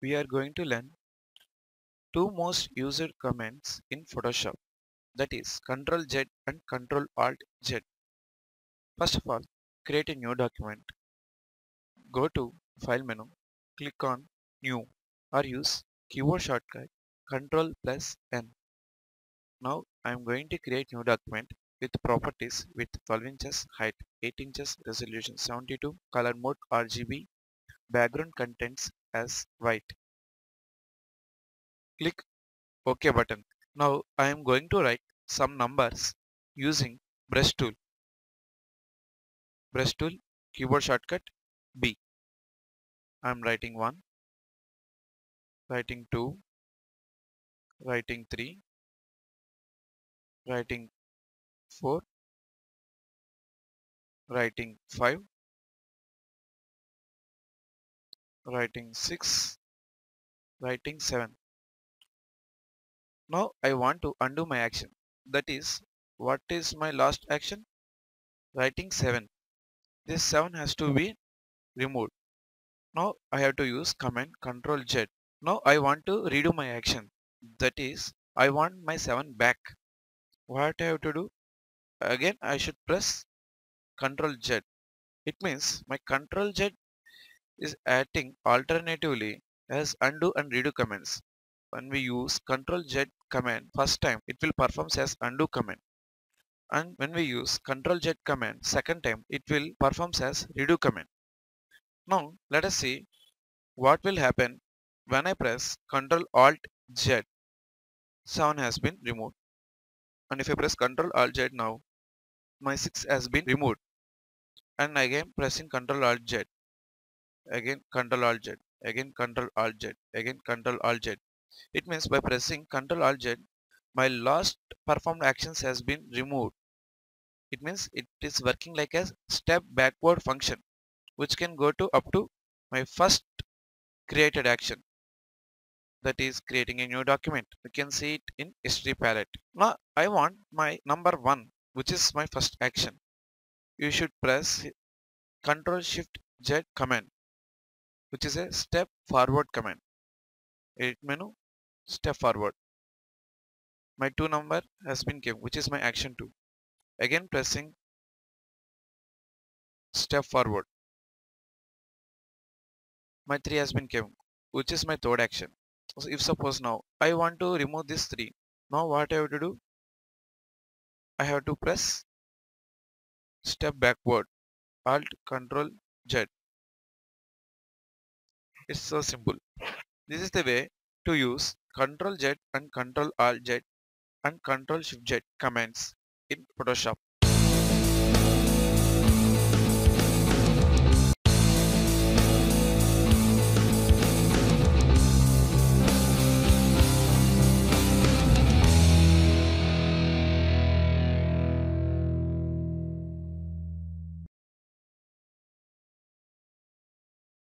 we are going to learn two most used commands in Photoshop that is Ctrl Z and Ctrl Alt Z. First of all, create a new document. Go to File menu, click on New or use keyboard shortcut Ctrl plus N. Now I am going to create new document with properties with 12 inches height, 8 inches resolution, 72 color mode RGB, background contents as white. Click OK button. Now I am going to write some numbers using brush tool. Brush tool, keyboard shortcut B. I am writing 1, writing 2, writing 3, writing 4, writing 5, writing 6, writing 7. Now I want to undo my action. That is, what is my last action? Writing 7. This 7 has to be removed. Now I have to use command control Z. Now I want to redo my action. That is, I want my 7 back. What I have to do? Again I should press control Z. It means my control Z is acting alternatively as undo and redo commands. When we use control Z command first time, it will perform as undo command. And when we use control Z command second time, it will perform as redo command. Now let us see what will happen when I press control alt Z. 7 has been removed. And if I press control alt Z now, my 6 has been removed. And again pressing control alt Z. Again Ctrl Alt Z, Again Ctrl Alt Z, Again Ctrl Alt Z. It means by pressing Ctrl Alt Z, my last performed actions has been removed. It means it is working like a step backward function which can go to up to my first created action that is creating a new document. You can see it in history palette. Now I want my number one which is my first action. You should press Ctrl Shift Z command which is a step forward command. Edit menu step forward. My 2 number has been given which is my action 2. Again pressing step forward. My 3 has been given which is my third action. So if suppose now I want to remove this 3. Now what I have to do? I have to press step backward alt control Z. It's so simple. This is the way to use Ctrl Z and Ctrl Alt Z and Ctrl Shift Z commands in Photoshop.